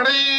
படை